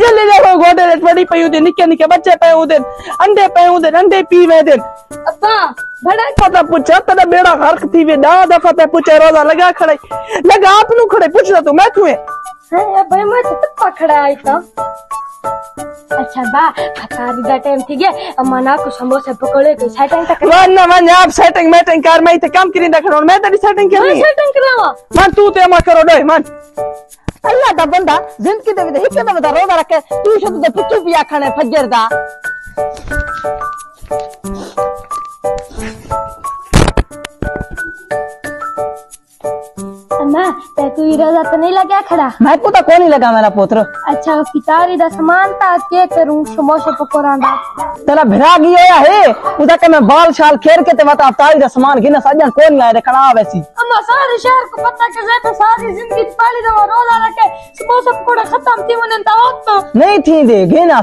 जल्दी देखो गोडे रे बड़ी पई उदे निके निके बच्चे पे उदे अंडे पे उदे अंडे पीवे दे अब्बा बड़ा पता पूछा तेरा बेड़ा गर्क थी वे दा दफ़ा ते पूछे रोजा लगा खड़े लगा आप नु खड़े पूछदा तू मैं तू है अब्बा मैं तो पकड़ा आई तो अच्छा बा फतारी दा टाइम थी गया अम्मा ना को समोसे पकोड़े के सेटिंग तक वन वन आप सेटिंग मेटिंग कर मैं ते काम करी खड़ो मैं तेरी सेटिंग करनी सेटिंग करावा मन तू ते मा करो डे मन। दा बंदा ज़िंदगी रोजा रखे तू शुद्ध पिछू पिट्ठू पिया खाने फजर दा अम्मा ते तू इरादा तो नहीं लगा खड़ा। मैं को तो कोनी लगा मेरा पुत्र? अच्छा फितारी दा सामान ता के करूँ समोसे पकोड़ा दा। तेरा भरा भिरा गया है? उदा के मैं बाल शाल खेर के ते बता तारी दा सामान गिना सजन कोनी आए रे खड़ा वैसी अम्मा सारे शहर को पता के जे तो सारी ज़िंदगी पाली दवा रोजा रखे। समोसे पकोड़ा खत्म थी वने ता तो। नहीं थी दे गिना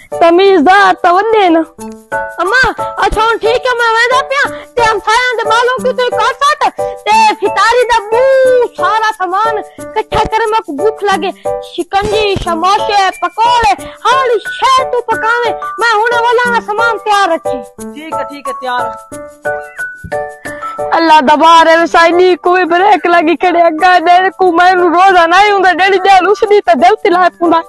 तमीजदार ता वडे न। अम्मा अच्छा ठीक है मैं वेदा पिया। ते हम साया दे बालों की तो काट काट ते फितारी दा बू सारा सामान इकट्ठा करे मैं को भूख लगे। शिकंजी समोसे पकोड़े हर शय तू पकावे। मैं हुन वाला ना सामान तैयार रखी। ठीक है ठीक है तैयार अल्लाह दबार है साइनी कोई ब्रेक लगी खड़े अग्गा डेढ़ को मैं रोजा नहीं हुंदा डेढ़ी डेढ़ उसदी ते दिल तिलाए पुना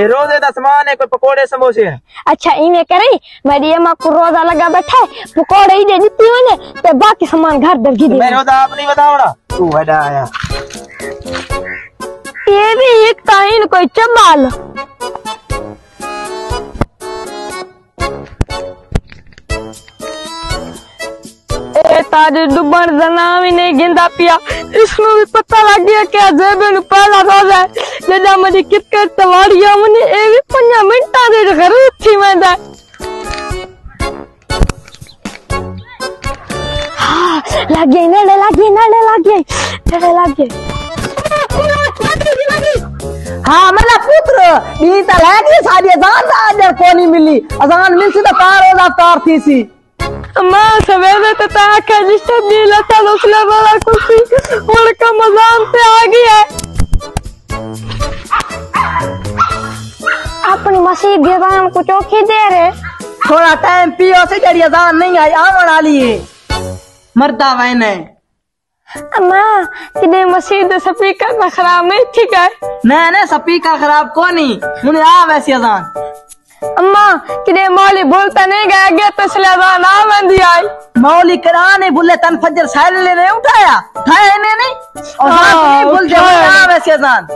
ए रोज़े दा सामान है कोई पकोड़े समोसे है। अच्छा इन्हें करे मेरी अम्मा को रोजा लगा बैठा है पकोड़े ही दे देती ते बाकी सामान घर दर गिदी मैं रोजा आप नहीं बताओ तू बड़ा आया। ये भी एक ताइन कोई चबाल। ताजे डुबण दा नाम ही नहीं गिंदा पिया। इसनु भी पता लग गया कि जेबे नु पहला रोजा है जदा मदी क्रिकेट तवाड़िया मने ए भी 5 मिनटा दे घर उठी वेंदा हाँ लगे नड़े लगे नड़े लगे नड़े लगे हाँ मेरा पुत्र दी ता लागी सारी अजान दा अजर कोनी मिली। अजान मिलसी तो कार रोजा कार थी सी। अम्मा सवेरे तो ताका जिससे दिला था उसने बड़ा खुशी और का मजान पे आ गया अपनी मसीह दीवान को चौकी दे रहे थोड़ा टाइम पियो से जड़ी अजान नहीं आई आवन वाली है मरदा वैने अम्मा किने मसीह दे स्पीकर ना खराब नहीं ठीक है? नहीं नहीं स्पीकर खराब कोनी। मुने आ वैसी अजान अम्मा किने मौली बोलता नहीं गया? गया तो इसलिए ना बंदी आई। मौली कराने बोले तन फजर साइल ले नहीं उठाया? उठाया इन्हें नहीं? और हाँ, बोल जाओ ना वैसे अजान